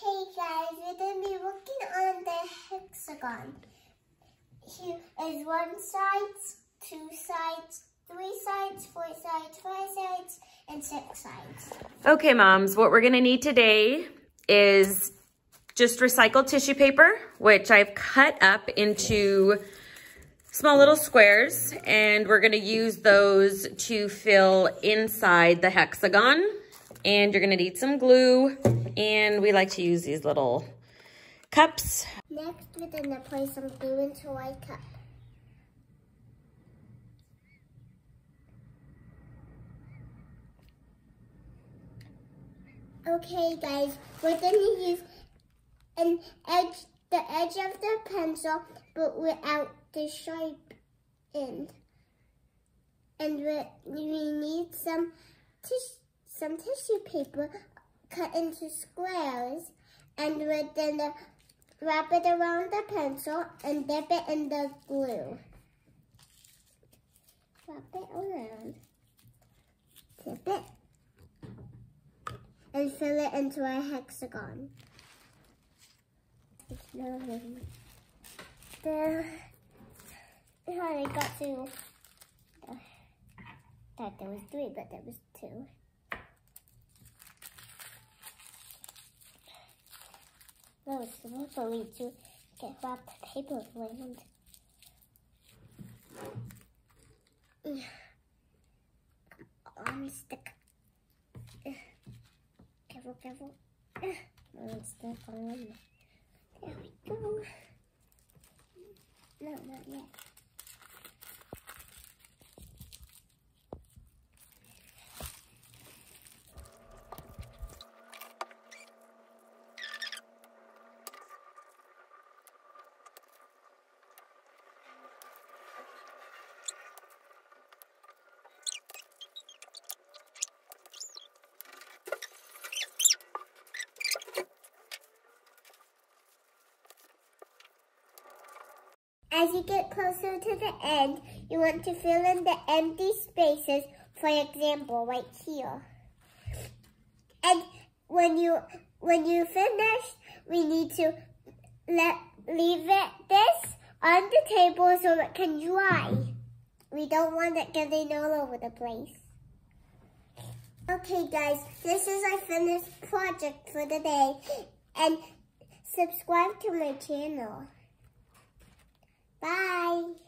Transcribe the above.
Okay guys, we're going to be working on the hexagon. Here is one side, two sides, three sides, four sides, five sides, and six sides. Okay, moms, what we're gonna need today is just recycled tissue paper, which I've cut up into small little squares, and we're gonna use those to fill inside the hexagon. And you're gonna need some glue, and we like to use these little cups. Next, we're gonna place some glue into a cup. Okay guys, we're gonna use an edge, the edge of the pencil, but without the sharp end. And we, need some, some tissue paper cut into squares, and gonna wrap it around the pencil and dip it in the glue. Wrap it around, dip it and fill it into a hexagon. There, I got to, uh, thought there was three, but there was two. That was supposed to get wrapped paper around. On stick careful, careful. Oh, it's still on. There we go. No, not yet. As you get closer to the end, you want to fill in the empty spaces, for example, right here. And when you when you finish, we need to let leave it this on the table so it can dry. We don't want it getting all over the place. Okay guys, this is our finished project for the day. And subscribe to my channel. Bye.